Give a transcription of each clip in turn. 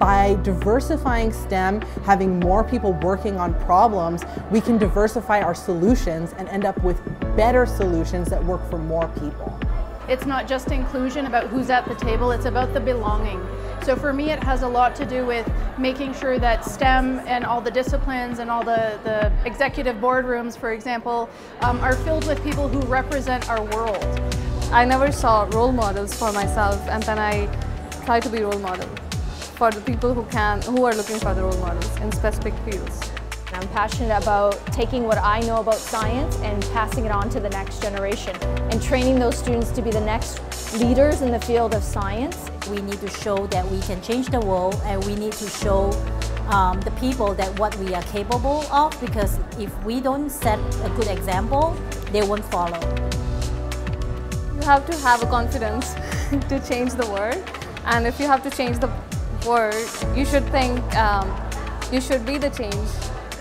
By diversifying STEM, having more people working on problems, we can diversify our solutions and end up with better solutions that work for more people. It's not just inclusion about who's at the table, it's about the belonging. So for me, it has a lot to do with making sure that STEM and all the disciplines and all the, the executive boardrooms, for example, um, are filled with people who represent our world. I never saw role models for myself and then I try to be role model for the people who can, who are looking for the role models in specific fields. I'm passionate about taking what I know about science and passing it on to the next generation and training those students to be the next leaders in the field of science. We need to show that we can change the world and we need to show um, the people that what we are capable of because if we don't set a good example, they won't follow. You have to have a confidence to change the world and if you have to change the world, you should think um, you should be the change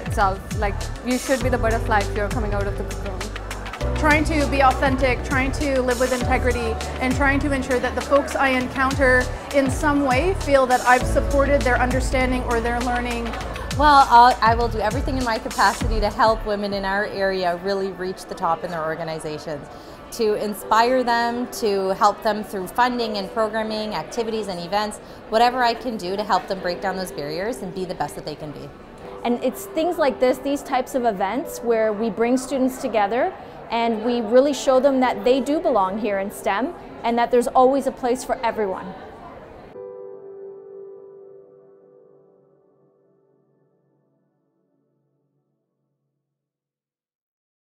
itself. Like you should be the butterfly if you're coming out of the cocoon. Trying to be authentic, trying to live with integrity, and trying to ensure that the folks I encounter in some way feel that I've supported their understanding or their learning. Well, I'll, I will do everything in my capacity to help women in our area really reach the top in their organizations to inspire them, to help them through funding and programming, activities and events, whatever I can do to help them break down those barriers and be the best that they can be. And it's things like this, these types of events where we bring students together and we really show them that they do belong here in STEM and that there's always a place for everyone.